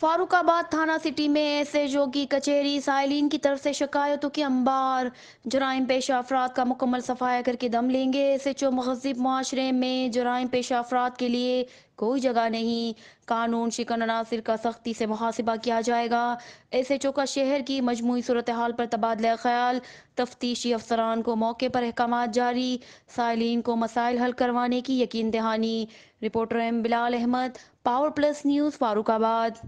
फारुखाबाद थाना सिटी में S SHO की कचहरी साइलिन की तरफ़ से शिकायतों के अंबार। जराइम पेशा अफराद का मुकम्मल सफाया करके दम लेंगे। एस एच ओ महजिब माशरे में जराइम पेशा अफराद के लिए कोई जगह नहीं। कानून शिकन अनासर का सख्ती से मुहासिबा किया जाएगा। एस एच ओ का शहर की मजमू सूरत हाल पर तबादला ख्याल। तफ्तीशी अफसरान को मौके पर अहकाम जारी। साइलिन को मसाइल हल करवाने की यकीन दहानी। Reporter M Bilal Ahmad, power plus news, Farooqabad.